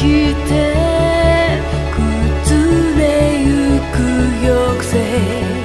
て崩れゆく抑制。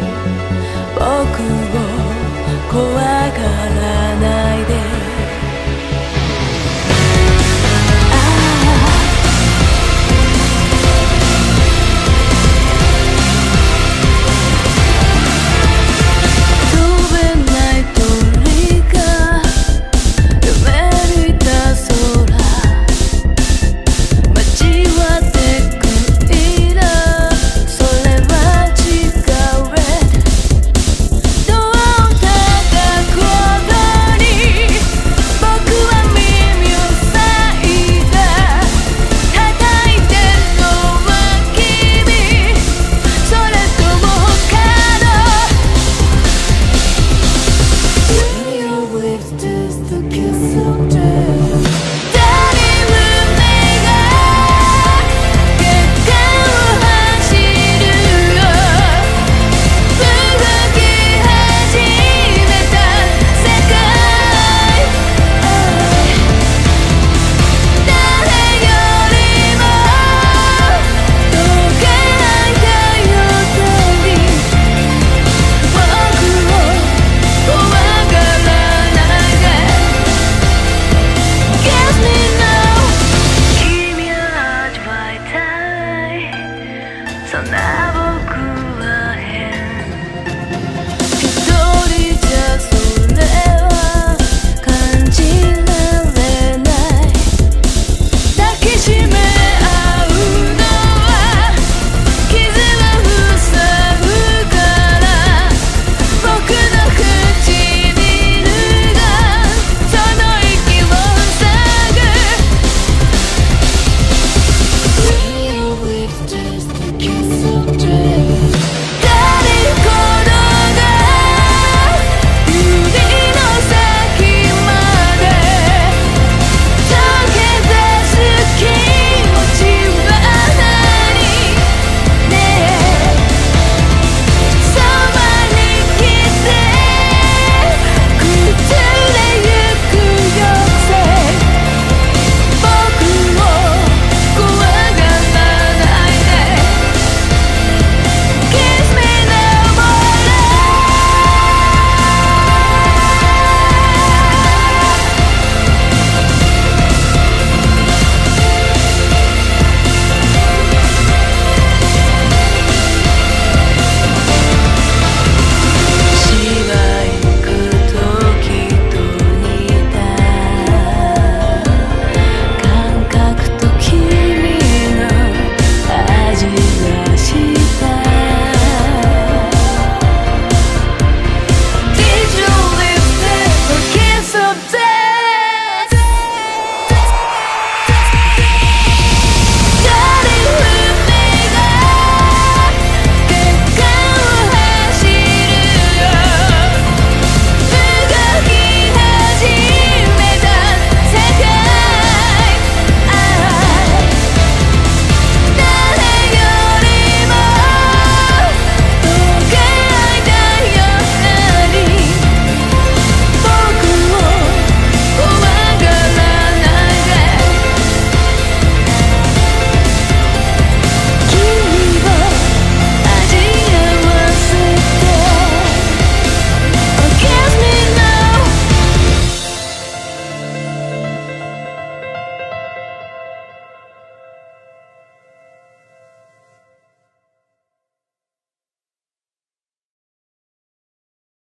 now. kiss or